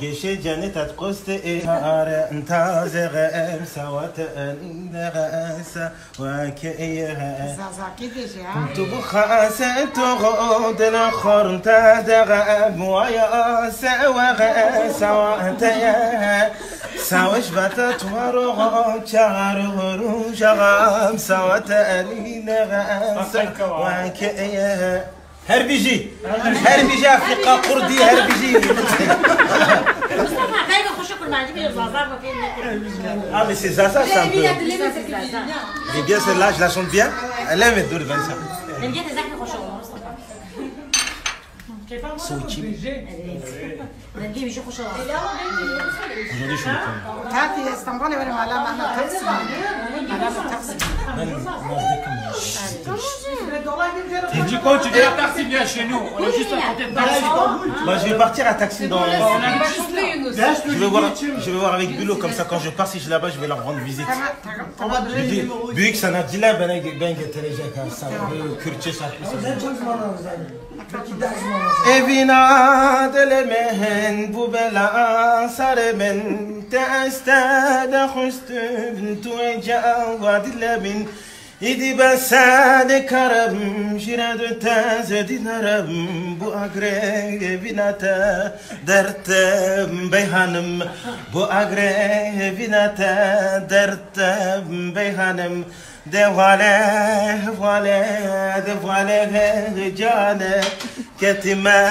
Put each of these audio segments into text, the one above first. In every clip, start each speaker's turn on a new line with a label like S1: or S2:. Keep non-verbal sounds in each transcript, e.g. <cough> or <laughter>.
S1: قيش جنة تقست إيهار انتازغ أمسا وتأنيد
S2: غأسا وكئيها
S1: آه؟ تبخاسا تغود الأخر انتادغ أبوياسا وغأسا وأنتيها ساوش بتت ورغم شعر غرو شغام سوات ألين غام وكأيها هربيجي هربيجي أفريقيا قردي هربيجي Ah mais c'est ça, ça c'est un peu... Mais bien celle-là, je la chante bien. Elle aime être douce, comme ça.
S3: Ben gel ezekle koşu Mustafa.
S1: Sochi.
S3: Ben gel bir şey koşu
S1: Aujourd'hui, je suis le
S2: تاتي اسطنبول ولا مالا مالا تقسم مالا تقسم
S4: tu dis quoi Tu viens à Taxi, viens chez nous. On est juste à côté de Taxi.
S1: Bah, je vais partir à taxi dans. Je vais voir, je vais voir avec Bulot comme ça quand je pars si je suis là-bas je vais leur rendre visite. Büyük, büyük sanatçılar bana ben getirecek ha sana böyle Kürtçe şarkı Evina delemehen bu bela saremen İdi ben sade karım Şiradü teze dinarım Bu agre vinata Dertem beyhanım Bu agre vinata Dertem beyhanım Devale vale devale cane. Ketime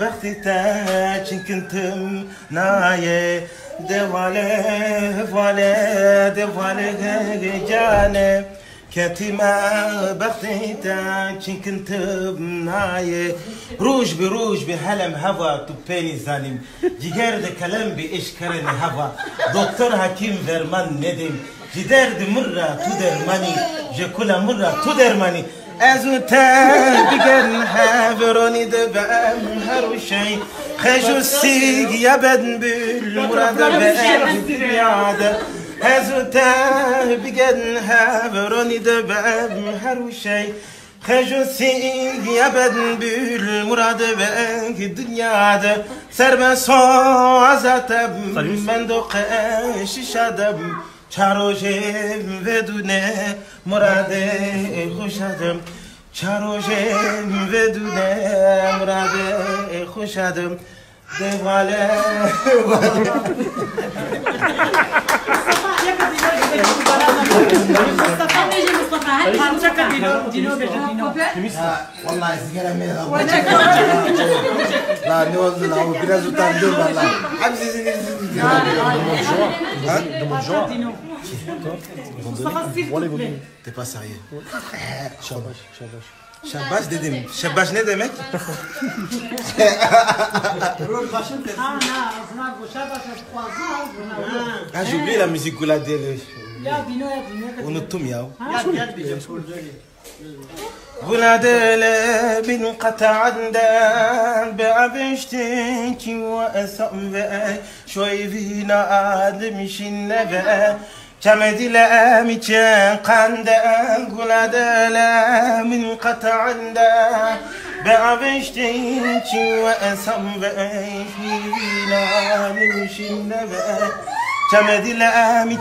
S1: bektite Çinkintim naye. Devale vale devale cane كاتمة بختيتا كنت بناي روج بروج بهلم هوا تبيني زانم جيجار ده كلام بإيش كرن هفا دكتور حكيم درمان ندم جدار ده مرة تدرماني جكولا مرة تدرماني أزوتا بقن هابروني ده بأم هروشي خجو السيق يبدن بالمرادة بأم بيادة بقن هافروني دبام هرو شي خجو السيق يا بدن بالمراد بأم الدنيا ده سرب سو عزتب من دوقش شدم چاروشم بدونه مراد خوشدم چاروشم بدونه مراد خوشدم <laughs> دواله
S3: Mustafa Beyci Mustafa. Hadi
S4: Parça Dino, Dino beşe Dino.
S5: والله sigara mı La ne oldu la o biraz utandım valla. Abi sizin
S1: T'es pas sérieux. Shabash, shabash. Şabaş dedim. Şabaş ne demek? Ah, j'ai oublié la musique Goula Dele. Unuttum ya. Goula Dele bin kata'andan be'abeşteki ve esam ve şoyvina admişin ve شنبأ كمدي لامي قندن قلدل من قطع عندن بعبشتك وأسم بأي فينا آدم شنبأ كمدي لامي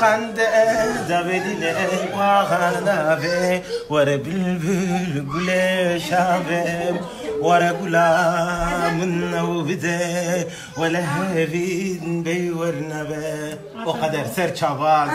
S1: قندن دبدي لواغانا في ورب البلبل شابم ورا غلام النوبده ولا هفين بي ورنبه وقدر سر شباز